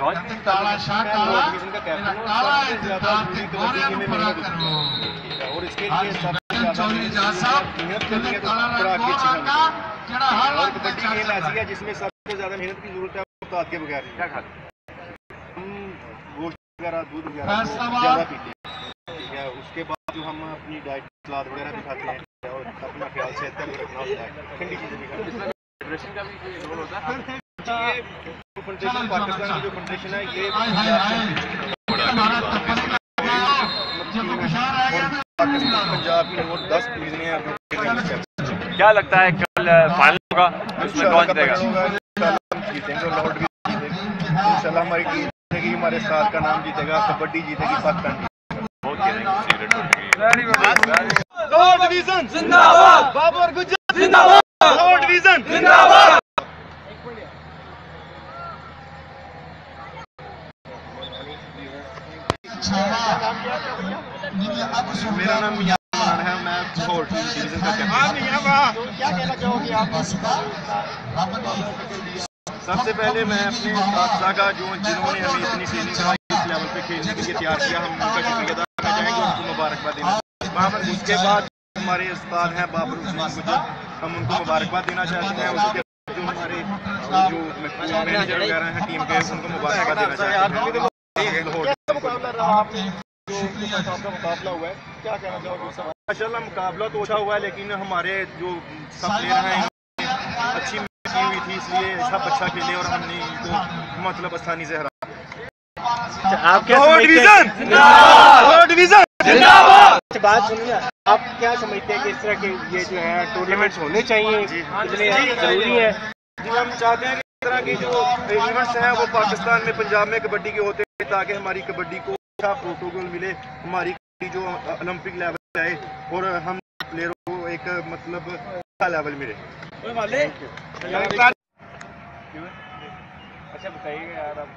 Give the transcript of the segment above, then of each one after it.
کالا شاہ کالا کالا انتظام کے دورے میں پڑا کرو۔ اور اس کے آج لیے سب سے بجن زیادہ چوری جہاں صاحب تو کالا رنگ کو جڑا ہر وقت ایسی سکتا ہے جس میں سب سے زیادہ محنت کی ضرورت ہے وہ استاد کے بغیر کیا کھاتے ہم گوشت وغیرہ دودھ وغیرہ۔ زیادہ پیتے ہیں۔ ٹھیک ہے اس کے بعد جو ہم اپنی ڈائٹ سلاد وغیرہ بھی کھاتے ہیں اور اپنا خیال صحت کا بھی رکھنا ہوتا ہے۔ ٹھنڈی چیزیں بھی کھاتے ہیں۔ فیڈریشن کا بھی رول ہوتا ہے؟ پاکستان کی جو ہے یہ پنجاب کی دس ہیں کیا لگتا ہے کل فائنل ہوگا؟ اس میں کون جیتے گا؟ انشاءاللہ ہماری ٹیم جیتے گی ہمارے استاد کا نام جیتے گا کبڈی جیتے گی پاکستان لاہور ڈویژن زندہ باد بابر گجر زندہ باد لاہور ڈویژن زندہ باد میرا نام میاں خان ہے میں لاہور ڈویژن کا کہنا چاہو گے آپ؟ سب سے پہلے میں اپنے اساتذہ کا جو جنہوں نے ہمیں اتنی ٹریننگ کرائی اس لیول پہ کھیلنے کے لیے تیار کیا ہم ان کا شکریہ ادا کرنا چاہیں گے ان کو مبارکباد دینا گے۔ اس کے بعد ہمارے استاد ہیں بابر حسین گجر ہم ان کو مبارکباد دینا چاہتے ہیں اس کے بعد جو ہمارے جو مینیجر وغیرہ ہیں ٹیم کے ان کو مبارکباد دینا چاہتے ہیں۔ مقابلہ ہوا ہے کیا کہنا چاہو گے ماشاء اللہ مقابلہ تو اچھا ہوا ہے لیکن ہمارے جو سب پلیئر ہیں اچھی ہوئی تھی اس لیے سب اچھا کھیلے اور ہم نے ان کو مطلب آسانی سے ہرا۔ آپ کیا ڈویژن! بات سنیے آپ کیا سمجھتے ہیں کہ اس طرح کے یہ جو ہے ٹورنامنٹس ہونے چاہیے جی۔ ضروری ہیں۔ جی ہم چاہتے ہیں طرح کی جو ایونٹس ہیں وہ پاکستان میں پنجاب میں کبڈی کے ہوتے ہیں تاکہ ہماری کبڈی کو اچھا پروٹوکول ملے ہماری جو اولمپک لیول پہ آئے اور ہم پلیئروں کو ایک مطلب اچھا لیول ملے۔ اچھا بتائیے گا یار آپ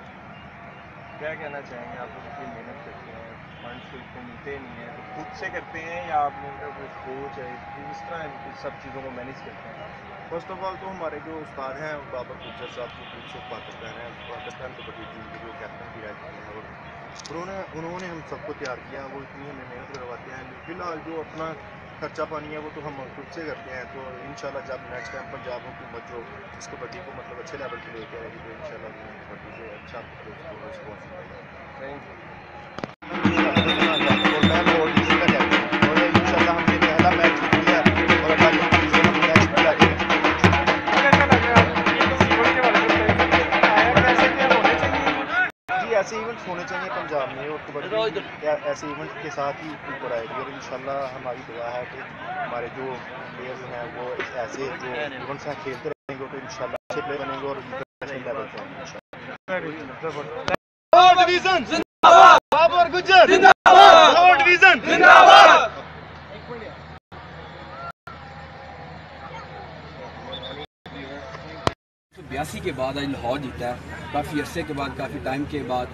کیا کہنا چاہیں گے؟ آپ محنت کرتے ہیں۔ فنڈس اتنے ملتے نہیں ہیں۔ تو خود سے کرتے ہیں یا آپ ان کا کوئی کوچ ہے؟ کس طرح ان سب چیزوں کو مینیج کرتے ہیں۔ فرسٹ آف آل تو ہمارے جو استاد ہیں بابر گجر صاحب جو کوچ آف پاکستان ہیں۔ پاکستان کبڈی ٹیم کے جو کیپٹن بھی رہ چکے ہیں اور انہوں نے انہوں نے ہم سب کو تیار کیا وہ اتنی ہمیں محنت کرواتے ہیں۔ فی الحال جو اپنا خرچہ پانی ہے وہ تو ہم خود سے کرتے ہیں۔ تو انشاءاللہ جب نیکسٹ ٹائم پنجاب حکومت جو اس کبڈی کو مطلب اچھے لیول پہ لے کے آئے گی تو انشاءاللہ کبڈی سے اچھا تھینک یو ایسے ایونٹس ہونے چاہیے پنجاب میں اور کبڈی ایسے ایونٹ کے ساتھ ہی اوپر آئے گی اور انشاءاللہ ہماری دعا ہے کہ ہمارے جو پلیئرز ہیں وہ ایسے جو ایونٹس ہیں کھیلتے رہیں گے تو انشاءاللہ اچھے پلیئر بنیں گے اور انٹرنیشنل لیول پہ گے ڈویژن زندہ باد بابر گجر زندہ باد ڈویژن زندہ باد بیاسی کے بعد آج لاہور جیتا ہے۔ کافی عرصے کے بعد، کافی ٹائم کے بعد۔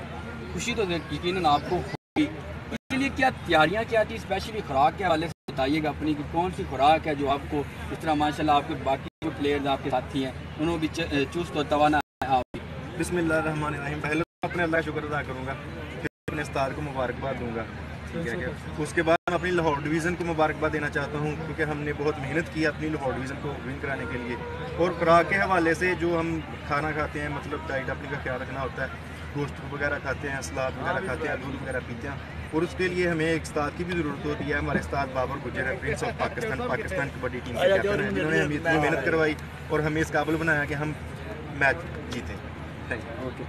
خوشی تو یقیناً آپ کو ہوگی۔ اس کے لیے کیا تیاریاں کیا تھی اسپیشلی خوراک کے حوالے سے بتائیے گا اپنی کہ کون سی خوراک ہے جو آپ کو اس طرح ماشاء اللہ آپ کے باقی جو پلیئرز آپ کے ساتھی ہیں، انہوں بھی چست و توانا ہے آپ۔ بسم اللہ الرحمن الرحیم۔ پہلے اپنے اللہ شکر ادا کروں گا۔ پھر اپنے استاد کو مبارکباد دوں گا۔ ٹھیک ہے اس کے بعد میں اپنی لاہور ڈویژن کو مبارکباد دینا چاہتا ہوں کیونکہ ہم نے بہت محنت کی اپنی لاہور ڈویژن کو ون کرانے کے لیے۔ اور خوراک کے حوالے سے جو ہم کھانا کھاتے ہیں مطلب ڈائٹ اپنی کا خیال رکھنا ہوتا ہے گوشت وغیرہ کھاتے ہیں سلاد وغیرہ کھاتے ہیں دودھ وغیرہ پیتے ہیں۔ اور اس کے لیے ہمیں ایک استاد کی بھی ضرورت ہوتی ہے ہمارے استاد بابر گجر ہے prince of Pakistan Pakistan kabaddi team کے کیپٹن ہیں جنہوں نے ہمیں اتنی محنت کروائی اور ہمیں اس قابل بنایا کہ ہم میچ جیتے۔ Thank you okay